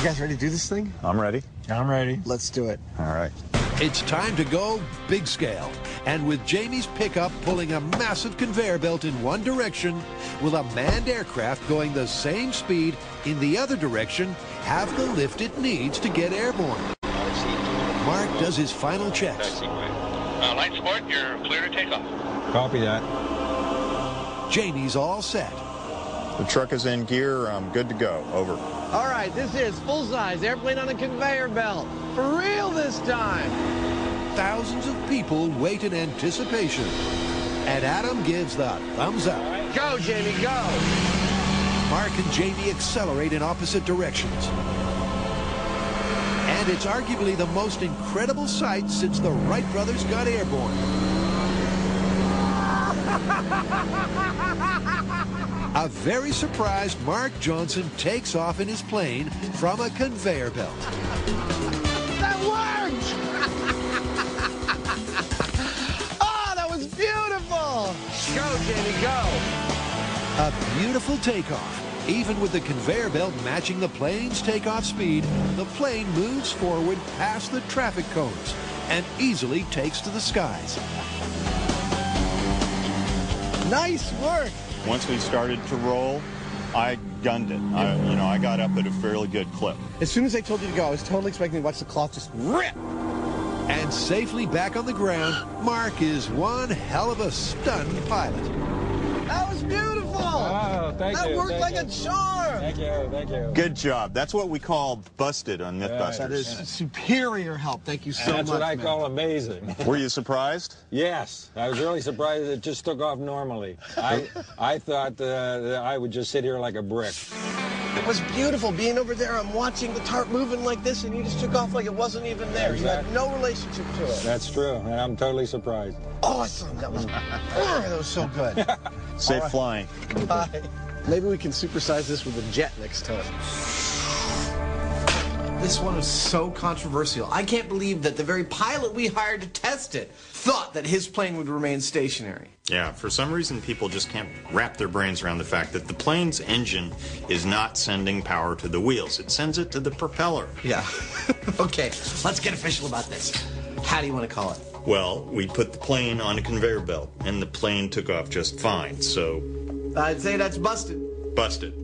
You guys ready to do this thing? I'm ready. I'm ready. Let's do it. All right. It's time to go big scale. And with Jamie's pickup pulling a massive conveyor belt in one direction, will a manned aircraft going the same speed in the other direction have the lift it needs to get airborne? Mark does his final checks. Uh, light sport, you're clear to take off. Copy that. Jamie's all set. The truck is in gear. I'm good to go. Over. All right, this is full-size airplane on a conveyor belt. For real this time. Thousands of people wait in anticipation. And Adam gives the thumbs up. Go, Jamie, go. Mark and Jamie accelerate in opposite directions. And it's arguably the most incredible sight since the Wright brothers got airborne. A very surprised Mark Johnson takes off in his plane from a conveyor belt. That worked! oh, that was beautiful! Go, Jamie, go. A beautiful takeoff. Even with the conveyor belt matching the plane's takeoff speed, the plane moves forward past the traffic cones and easily takes to the skies. Nice work. Once we started to roll, I gunned it. I, you know, I got up at a fairly good clip. As soon as I told you to go, I was totally expecting to watch the cloth just rip. And safely back on the ground, Mark is one hell of a stunned pilot. That was beautiful! Oh, thank that you, worked thank like you. a charm! Thank you, thank you. Good job. That's what we call busted on Mythbusters. That is superior help. Thank you so That's much. That's what I man. call amazing. Were you surprised? Yes, I was really surprised it just took off normally. I I thought uh, that I would just sit here like a brick. It was beautiful being over there. I'm watching the tarp moving like this, and you just took off like it wasn't even there. You had no relationship to it. That's true, and I'm totally surprised. Awesome. That was, oh, that was so good. Safe flying. Bye. Maybe we can supersize this with a jet next time. This one is so controversial. I can't believe that the very pilot we hired to test it thought that his plane would remain stationary. Yeah, for some reason, people just can't wrap their brains around the fact that the plane's engine is not sending power to the wheels. It sends it to the propeller. Yeah. okay, let's get official about this. How do you want to call it? Well, we put the plane on a conveyor belt, and the plane took off just fine, so I'd say that's busted. busted.